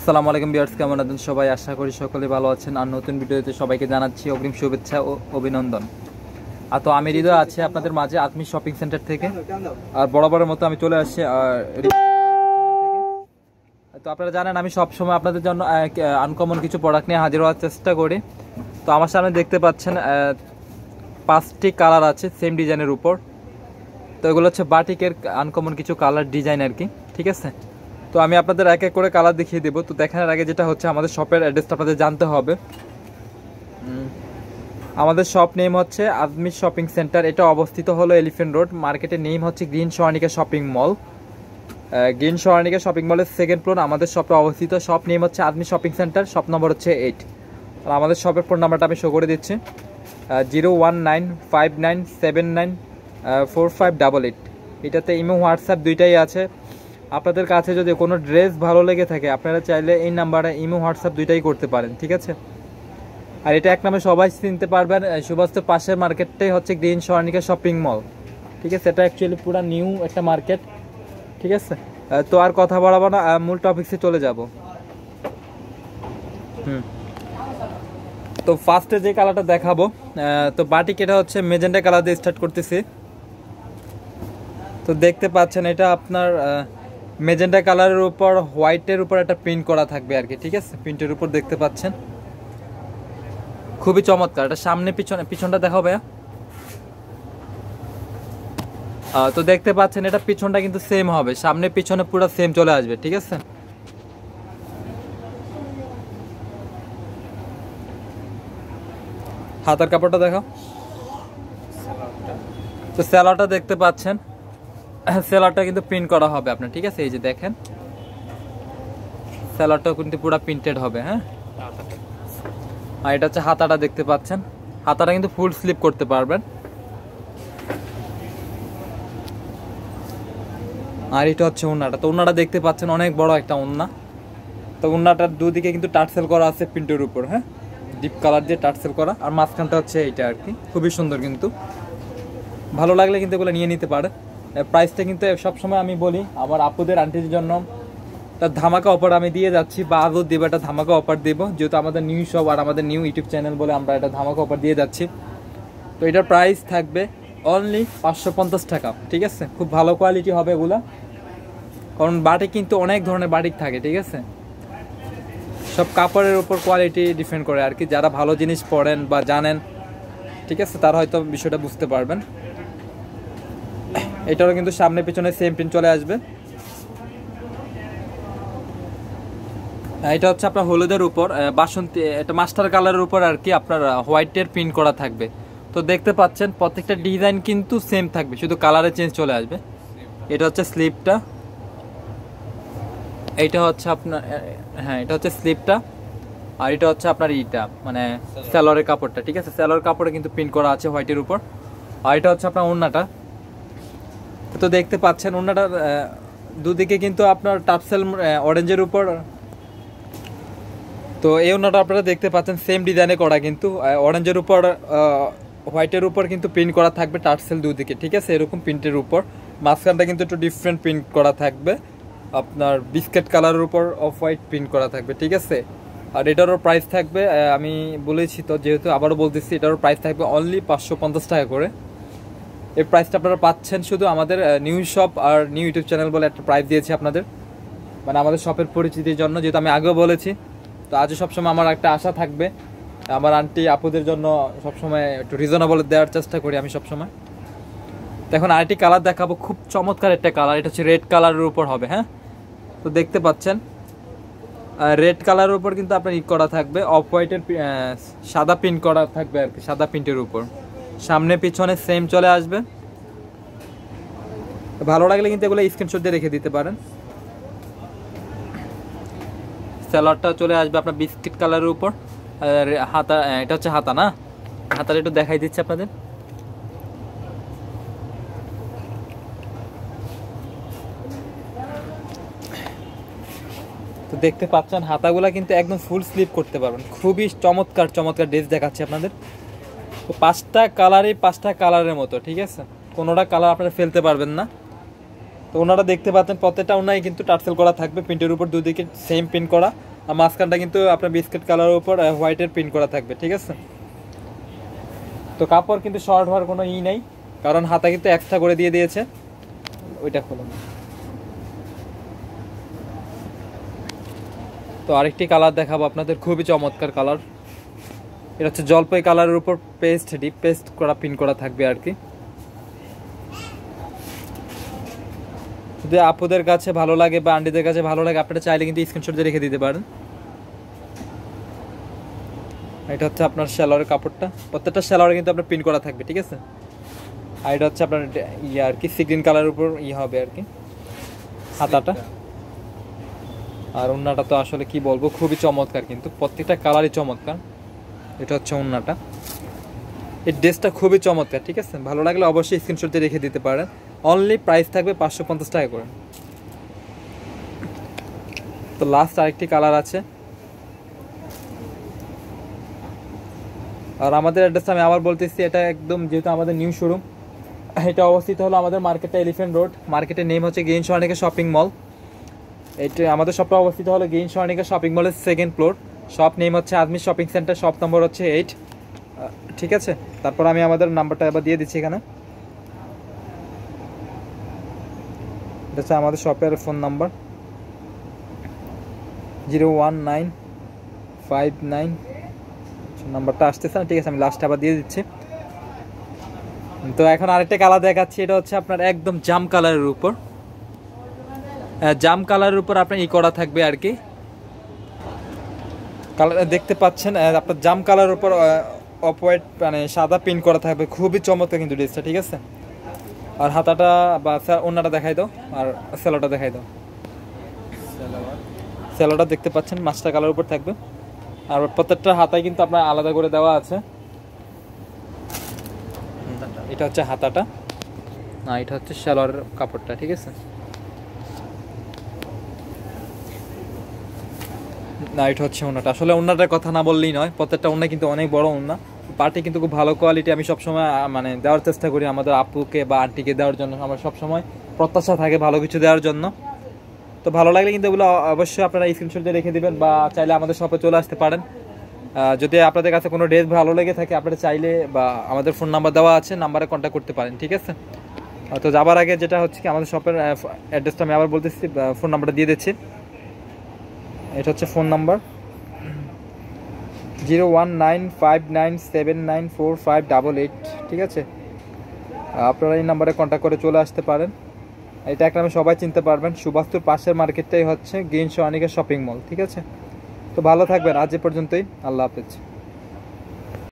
আসসালামু আলাইকুম বিয়ার্স কেমন আছেন সবাই? আশা করি সকলে ভালো আছেন। আর নতুন ভিডিওতে সবাইকে জানাচ্ছি অগ্রিম শুভেচ্ছা ও অভিনন্দন। আর তো আমি হৃদয় আছে আপনাদের মাঝে আত্মি শপিং সেন্টার থেকে। আর বরাবরের মতো আমি চলে আসছি তো আপনারা জানেন, আমি সবসময় আপনাদের জন্য আনকমন কিছু প্রোডাক্ট নিয়ে হাজির হওয়ার চেষ্টা করি। তো আমার সামনে দেখতে পাচ্ছেন পাঁচটি কালার আছে সেম ডিজাইনের উপর। তো এগুলো হচ্ছে বাটিকের আনকমন কিছু কালার ডিজাইন আর কি, ঠিক আছে? তো আমি আপনাদের এক এক করে কালার দেখিয়ে দেবো। তো দেখানোর আগে যেটা হচ্ছে, আমাদের শপের অ্যাড্রেসটা আপনাদের জানতে হবে। আমাদের শপ নেম হচ্ছে আজমির শপিং সেন্টার এটা অবস্থিত হলো এলিফেন্ট রোড মার্কেটের নেম হচ্ছে গ্রিন সোয়ানিকা শপিং মল গ্রিন সোয়ানিকা শপিং মলের সেকেন্ড ফ্লোর আমাদের শপে অবস্থিত। শপ নেম হচ্ছে Azmi shopping center shop number হচ্ছে এইট আর আমাদের শপের ফোন নাম্বারটা আমি শো করে দিচ্ছি। Zero one nine five nine seven nine four five double eight এটাতে ইমো হোয়াটসঅ্যাপ দুইটাই আছে। আপনাদের কাছে যদি কোনো ড্রেস ভালো লেগে থাকে, আপনারা চাইলে এই নাম্বারে ইমো, হোয়াটসঅ্যাপ দুইটাই করতে পারেন, ঠিক আছে? আর এটা এক নামে সবাই চিনতে পারবেন সুভাষের পাশের মার্কেটটাই হচ্ছে গ্রিন স্বর্ণিকা শপিং মল, ঠিক আছে? এটা অ্যাকচুয়ালি পুরো নিউ একটা মার্কেট, ঠিক আছে? তো আর কথা বাড়াবো না মূল টপিক্সে চলে যাব। হুম। তো ফার্স্টে যে কালারটা দেখাবো তো বাটিক এটা হচ্ছে মেজেন্টা কালার দিয়ে স্টার্ট করতেছি। তো দেখতে পাচ্ছেন এটা আপনার মেজেন্টা কালারের উপর, হোয়াইটের উপর একটা প্রিন্ট করা থাকবে আর কি, ঠিক আছে? প্রিন্টের উপর দেখতে পাচ্ছেন। খুবই চমৎকার। এটা সামনে পিছনে, পিছনটা দেখাও ভাইয়া। তো দেখতে পাচ্ছেন, এটা পিছনটা কিন্তু সেম হবে। সামনে পিছনে পুরো সেম চলে আসবে, ঠিক আছে? হাতার কাপড়টা দেখাও। তো স্যালাডটা দেখতে পাচ্ছেন। স্যালাডটা কিন্তু প্রিন্ট করা হবে আপনার, ঠিক আছে? এই যে দেখেন। স্যালাডটাও কিন্তু পুরো প্রিন্টেড হবে হ্যাঁ? আর এটা হচ্ছে হাতাটা দেখতে পাচ্ছেন। হাতাটা কিন্তু ফুল স্লিপ করতে পারবেন। আর এটা হচ্ছে উন্নাটা তো উন্নাটা দেখতে পাচ্ছেন, অনেক বড় একটা উন্না তো উন্নাটার দুদিকে কিন্তু টার্সেল করা আছে প্রিন্টের উপর হ্যাঁ? ডিপ কালার দিয়ে টার্সেল করা। আর মাঝখানটা হচ্ছে এইটা আর কি। খুবই সুন্দর কিন্তু। ভালো লাগলে কিন্তু এগুলো নিয়ে নিতে পারে প্রাইসটা কিন্তু সবসময় আমি বলি, আমার আপুদের আন্টির জন্য। তার ধামাকা অফার আমি দিয়ে যাচ্ছি, বা আজও দেবো একটা ধামাকা অফার দেবো, যেহেতু আমাদের নিউ শপ আর আমাদের নিউ ইউটিউব চ্যানেল বলে আমরা একটা ধামাকা অফার দিয়ে যাচ্ছি। তো এটার প্রাইস থাকবে অনলি পাঁচশো পঞ্চাশ টাকা, ঠিক আছে? খুব ভালো কোয়ালিটি হবে এগুলা। কারণ বাটিক কিন্তু অনেক ধরনের বাটিক থাকে, ঠিক আছে? সব কাপড়ের উপর কোয়ালিটি ডিপেন্ড করে, আর কি যারা ভালো জিনিস পড়েন বা জানেন, ঠিক আছে? তারা হয়তো বিষয়টা বুঝতে পারবেন। এটারও কিন্তু সামনে পিছনে সেম প্রিন্ট চলে আসবে। এটা হচ্ছে আপনার হলুদের উপর বাসন্তী এটা মাস্টার কালারের উপর আর কি আপনার হোয়াইটের প্রিন্ট করা থাকবে। তো দেখতে পাচ্ছেন প্রত্যেকটা ডিজাইন কিন্তু সেম থাকবে শুধু কালারে চেঞ্জ চলে আসবে। এটা হচ্ছে স্লিপটা এইটা হচ্ছে আপনার হ্যাঁ এটা হচ্ছে স্লিপটা আর এটা হচ্ছে আপনার ইটা মানে স্যালোয়ারের কাপড়টা ঠিক আছে? স্যালোয়ার কাপড়ে কিন্তু প্রিন্ট করা আছে হোয়াইটের উপর। আর এটা হচ্ছে আপনার ওড়নাটা। তো দেখতে পাচ্ছেন ওড়নাটার আহ, দুদিকে কিন্তু আপনার টাপসেল অরেঞ্জের উপর। তো এই ওড়নাটা আপনারা দেখতে পাচ্ছেন সেম ডিজাইনে করা কিন্তু অরেঞ্জের উপর হোয়াইটের উপর কিন্তু প্রিন্ট করা থাকবে টার্সেল দুদিকে ঠিক আছে? এরকম প্রিন্টের উপর। মাঝখানটা কিন্তু একটু ডিফারেন্ট প্রিন্ট করা থাকবে। আপনার বিস্কেট কালারের উপর অফ হোয়াইট প্রিন্ট করা থাকবে ঠিক আছে? আর এটারও প্রাইস থাকবে আমি বলেছি তো যেহেতু আবারও বলতেছি এটারও প্রাইস থাকবে অনলি পাঁচশো পঞ্চাশ টাকা করে। এই প্রাইসটা আপনারা পাচ্ছেন শুধু আমাদের নিউ শপ আর নিউ ইউটিউব চ্যানেল বলে একটা প্রাইস দিয়েছি আপনাদের। মানে আমাদের শপের পরিচিতির জন্য, যেহেতু আমি আগেও বলেছি, তো আজও সবসময় আমার একটা আশা থাকবে। আমার আন্টি আপুদের জন্য সবসময় একটু রিজনেবল দেওয়ার চেষ্টা করি আমি সবসময়। তো এখন আরেকটি কালার দেখাবো, খুব চমৎকার একটা কালার এটা হচ্ছে রেড কালারের উপর হবে হ্যাঁ? তো দেখতে পাচ্ছেন রেড কালারের উপর কিন্তু আপনার ই করা থাকবে অফ হোয়াইটের সাদা প্রিন্ট করা থাকবে আর কি, সাদা প্রিন্টের উপর। সামনে, পিছনে সেম চলে আসবে। ভালো লাগলে কিন্তু এগুলো স্ক্রিনশট দিয়ে রেখে দিতে পারেন। স্যালাডটা চলে আসবে আপনার বিস্কিট কালারের উপর। আর হাতা এটা হচ্ছে হাতা না? হাতাটা একটু দেখাই দিচ্ছে আপনাদের। তো দেখতে পাচ্ছেন, হাতাগুলা কিন্তু একদম ফুল স্লিপ করতে পারবেন। খুবই চমৎকার চমৎকার ড্রেস দেখাচ্ছি আপনাদের। পাঁচটা কালারই পাঁচটা কালারের মতো, ঠিক আছে? কোনোটা কালার আপনারা ফেলতে পারবেন না। তো ওনারা দেখতে পাচ্ছেন প্রত্যেকটা ওনাই কিন্তু টার্সেল করা থাকবে, প্রিন্টের উপর দুদিকে সেম প্রিন্ট করা। আর মাঝখানটা কিন্তু আপনার বিস্কিট কালারের উপর হোয়াইটের প্রিন্ট করা থাকবে, ঠিক আছে? তো কাপড় কিন্তু শর্ট হওয়ার কোনো ই নেই, কারণ হাতা কিন্তু এক্সট্রা করে দিয়ে দিয়েছে। ওইটা খুলুন তো আরেকটি কালার দেখাবো আপনাদের, খুবই চমৎকার কালার। এটা হচ্ছে জলপাই কালারের উপর পেস্ট ডিপ পেস্ট করা প্রিন্ট করা থাকবে আর কি। যদি আপুদের কাছে ভালো লাগে বা আন্ডিদের কাছে ভালো লাগে, আপনারা চাইলে কিন্তু স্ক্রিনশট দিয়ে রেখে দিতে পারেন। এটা হচ্ছে আপনার শ্যালোয়ারের কাপড়টা। প্রত্যেকটা শ্যালোয়ারে কিন্তু আপনার প্রিন্ট করা থাকবে, ঠিক আছে? আর এটা হচ্ছে আপনার ইয়ে আর কি, সিগ্রিন কালারের উপর ই হবে আর কি, হাতাটা। আর উন্নাটা তো আসলে কি বলব, খুবই চমৎকার কিন্তু, প্রত্যেকটা কালারই চমৎকার। এটা হচ্ছে উন্নাটা এই ড্রেসটা খুবই চমৎকার, ঠিক আছে? ভালো লাগলে অবশ্যই স্ক্রিনশট রেখে দিতে পারেন। অনলি প্রাইস থাকবে পাঁচশো পঞ্চাশ টাকা করে। তো লাস্ট আরেকটি কালার আছে। আর আমাদের অ্যাড্রেস আমি আবার বলতেছি, এটা একদম যেহেতু আমাদের নিউ শোরুম এটা অবস্থিত হলো আমাদের মার্কেটটা এলিফেন্ট রোড মার্কেটের নেম হচ্ছে গেইন সোয়ানিকা শপিং মল এটা আমাদের শপটা অবস্থিত হলো গেইন সোয়ানিকা শপিং মলের সেকেন্ড ফ্লোর শপ নেম হচ্ছে আদমি শপিং সেন্টার শপ নম্বর হচ্ছে এইট ঠিক আছে? তারপর আমি আমাদের নাম্বারটা এবার দিয়ে দিচ্ছি এখানে। এটা হচ্ছে আমাদের শপের phone number zero one nine five nine নাম্বারটা আসতেছে না, ঠিক আছে, আমি লাস্টে আবার দিয়ে দিচ্ছি। তো এখন আরেকটা কালার দেখাচ্ছি, এটা হচ্ছে আপনার একদম জাম কালারের উপর। জাম কালারের উপর আপনার ই করা থাকবে আর কি। কালার দেখতে পাচ্ছেন আপনার জাম কালারের উপর অফ হোয়াইট মানে সাদা প্রিন্ট করা থাকবে। খুবই চমৎকার কিন্তু ড্রেসটা ঠিক আছে? আর হাতাটা বা ওন্নাটা দেখাই দাও, আর স্যালোটা দেখাই দাও। স্যালোটা দেখতে পাচ্ছেন মাছটা কালার উপর থাকবে। আর প্রত্যেকটা হাতায় কিন্তু আপনার আলাদা করে দেওয়া আছে। এটা হচ্ছে হাতাটা না এটা হচ্ছে সালোয়ারের কাপড়টা, ঠিক আছে? না এটা হচ্ছে ওনাটা। আসলে ওনাটার কথা না বললেই নয়, প্রত্যেকটা ওনা কিন্তু অনেক বড় ওনা। পার্টি কিন্তু খুব ভালো কোয়ালিটি আমি সবসময় মানে দেওয়ার চেষ্টা করি আমাদের আপুকে বা আন্টিকে দেওয়ার জন্য। আমার সবসময় প্রত্যাশা থাকে ভালো কিছু দেওয়ার জন্য। তো ভালো লাগলে কিন্তু এগুলো অবশ্যই আপনারা স্ক্রিনশট রেখে দেবেন বা চাইলে আমাদের শপে চলে আসতে পারেন। যদি আপনাদের কাছে কোনো ড্রেস ভালো লেগে থাকে, আপনারা চাইলে বা আমাদের ফোন নাম্বার দেওয়া আছে নাম্বারে কন্ট্যাক্ট করতে পারেন, ঠিক আছে? তো যাবার আগে যেটা হচ্ছে কি, আমাদের শপের অ্যাড্রেসটা আমি আবার বলতেছি ফোন নাম্বারটা দিয়ে দিচ্ছি। এটা হচ্ছে phone number. Zero one nine five nine seven nine four five double eight, ঠিক আছে? আপনারা এই নাম্বারে কন্ট্যাক্ট করে চলে আসতে পারেন। এটা একটা আমি সবাই চিনতে পারবেন। সুবাস্তুর পাশের মার্কেটটাই হচ্ছে গ্রিন সোয়ানিকা শপিং মল, ঠিক আছে? তো ভালো থাকবেন। আজ এ পর্যন্তই। আল্লাহ হাফেজ।